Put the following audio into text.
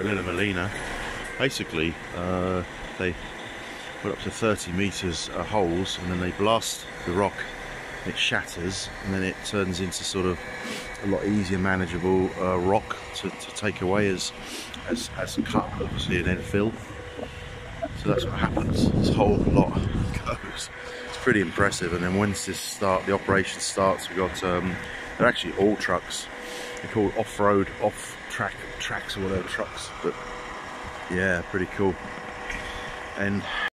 April Molina. Basically, uh, they put up to 30 meters of holes and then they blast the rock it shatters and then it turns into sort of a lot easier manageable uh, rock to, to, take away as, as, as cut obviously and then fill. So that's what happens. This whole lot goes. It's pretty impressive. And then once this start the operation starts we've got um, they're actually all trucks. They're called off-road off track tracks or whatever trucks but yeah pretty cool. And